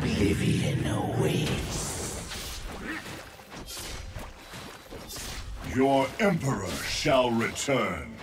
Oblivion awaits. Your Emperor shall return.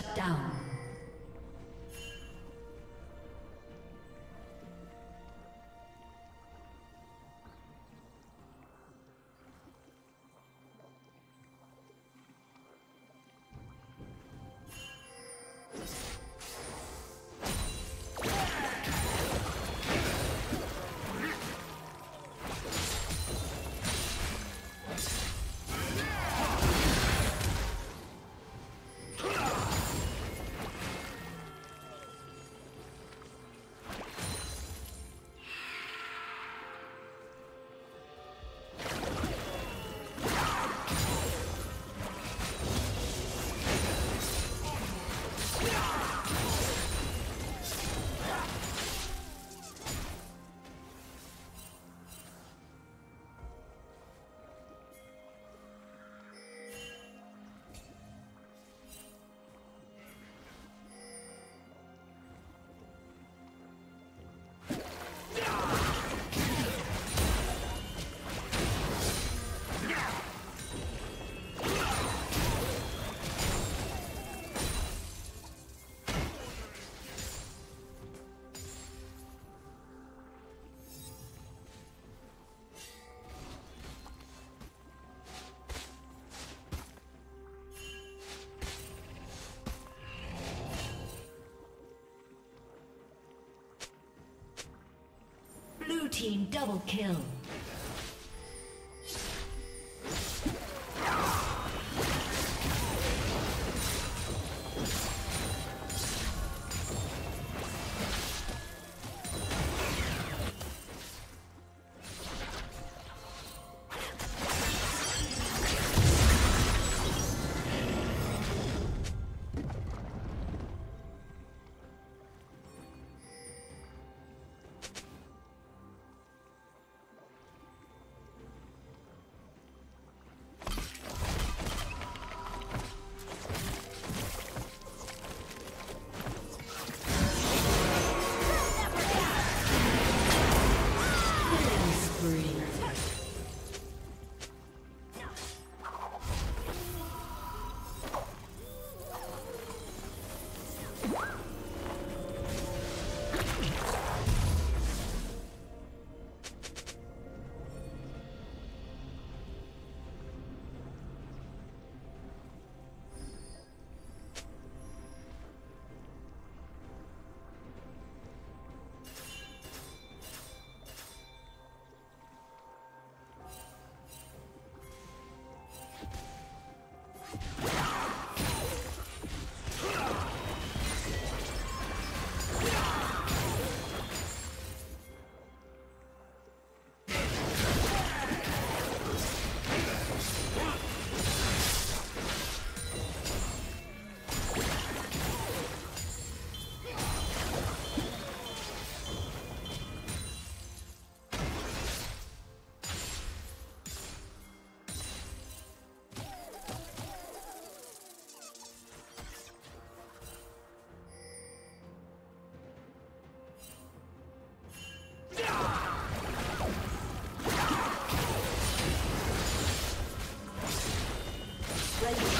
Shut down. Team double kill. Red team.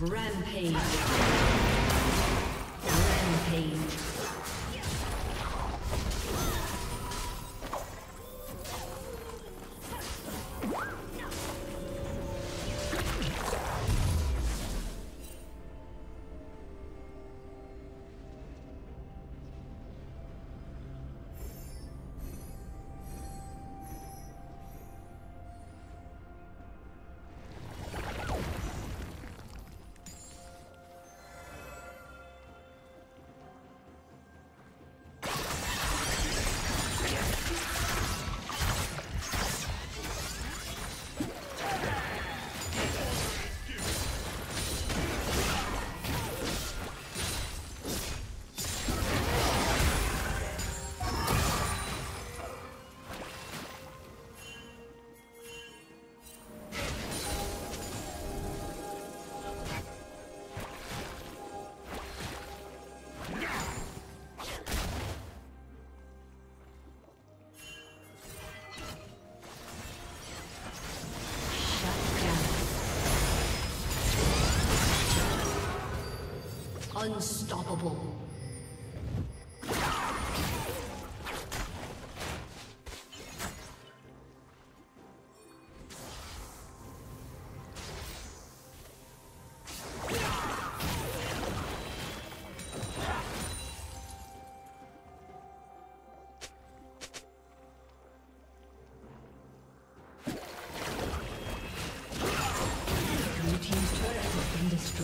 Rampage. Rampage.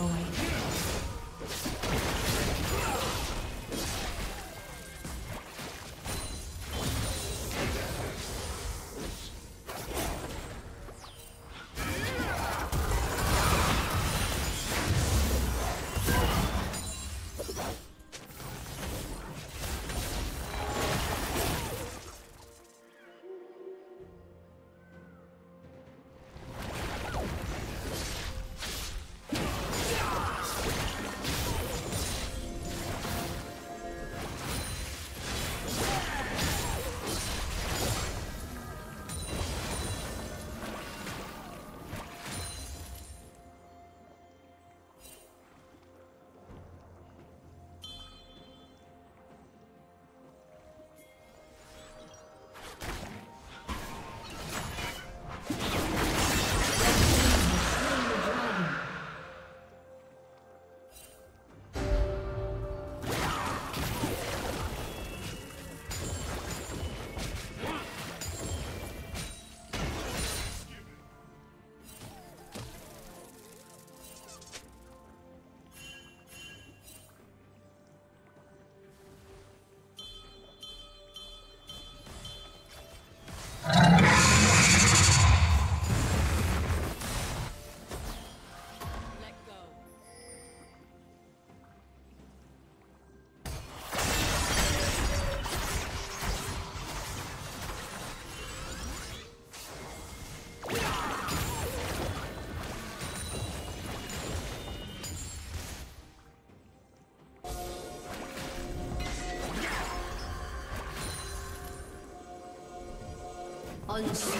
destroyed. Unstoppable.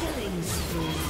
Killing spree.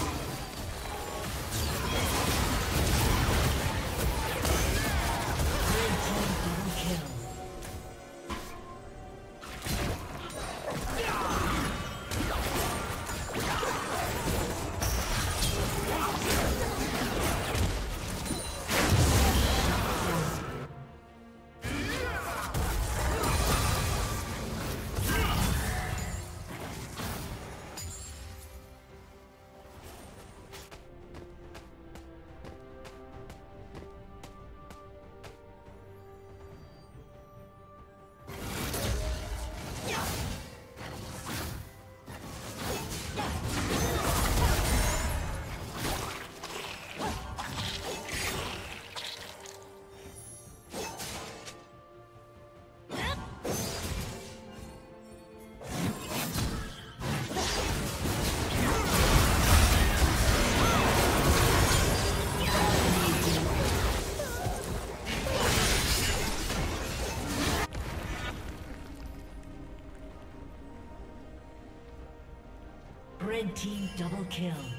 Team double kill.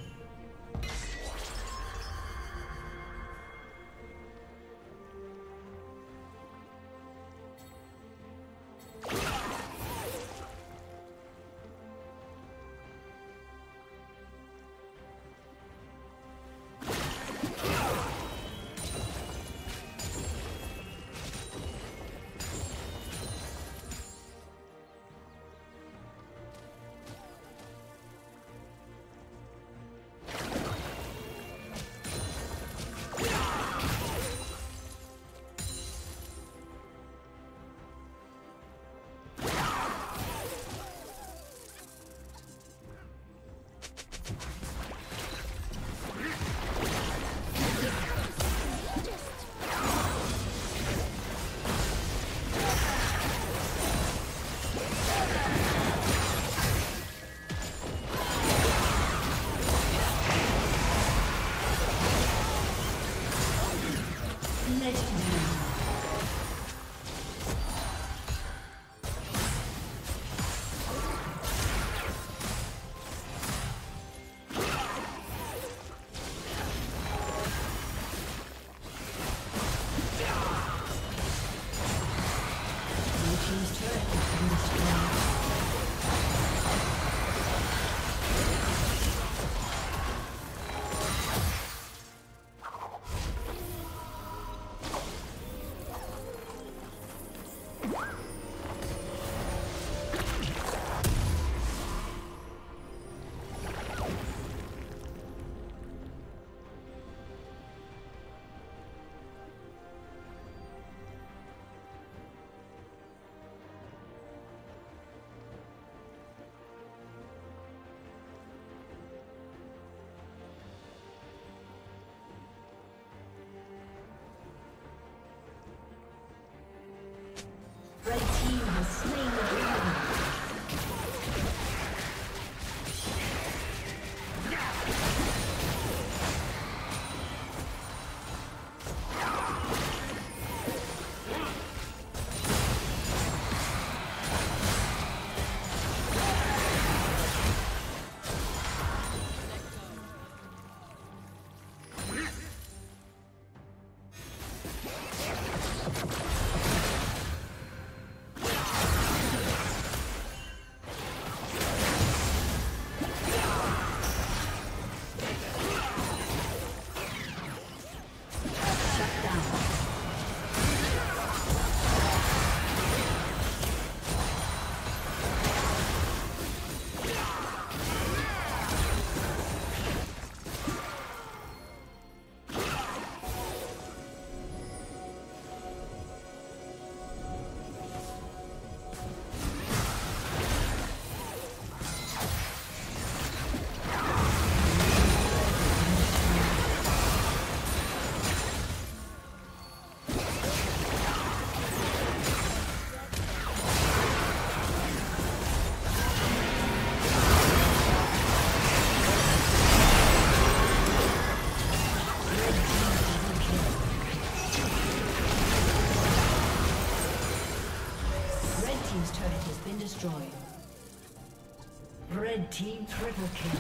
Team triple kill.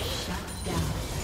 Shut down.